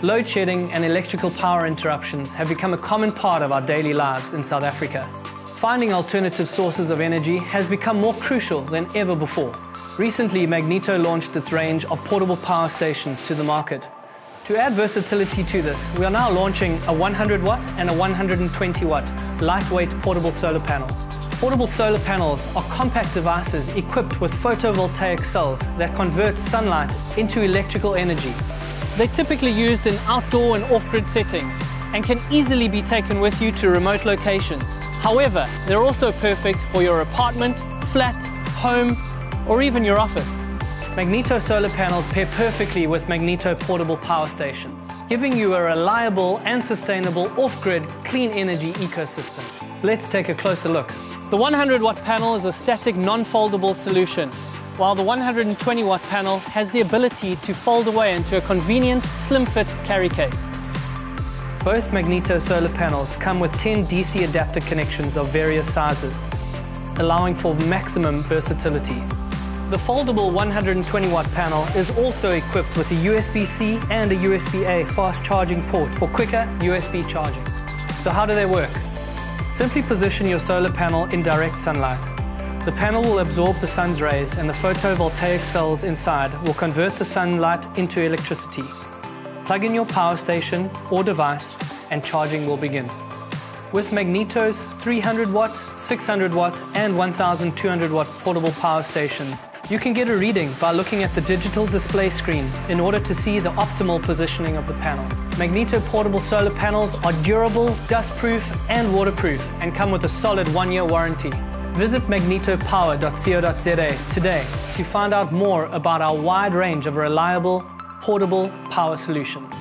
Load shedding and electrical power interruptions have become a common part of our daily lives in South Africa. Finding alternative sources of energy has become more crucial than ever before. Recently, Magneto launched its range of portable power stations to the market. To add versatility to this, we are now launching a 100 watt and a 120 watt lightweight portable solar panels. Portable solar panels are compact devices equipped with photovoltaic cells that convert sunlight into electrical energy. They're typically used in outdoor and off-grid settings and can easily be taken with you to remote locations. However, they're also perfect for your apartment, flat, home, or even your office. Magneto solar panels pair perfectly with Magneto portable power stations, giving you a reliable and sustainable off-grid clean energy ecosystem. Let's take a closer look. The 100 watt panel is a static non-foldable solution, while the 120 watt panel has the ability to fold away into a convenient slim fit carry case. Both Magneto solar panels come with 10 DC adapter connections of various sizes, allowing for maximum versatility. The foldable 120 watt panel is also equipped with a USB-C and a USB-A fast charging port for quicker USB charging. So how do they work? Simply position your solar panel in direct sunlight. The panel will absorb the sun's rays and the photovoltaic cells inside will convert the sunlight into electricity. Plug in your power station or device and charging will begin. With Magneto's 300 watt, 600 watt and 1200 watt portable power stations, you can get a reading by looking at the digital display screen in order to see the optimal positioning of the panel. Magneto portable solar panels are durable, dustproof and waterproof and come with a solid one-year warranty. Visit magnetopower.co.za today to find out more about our wide range of reliable, portable power solutions.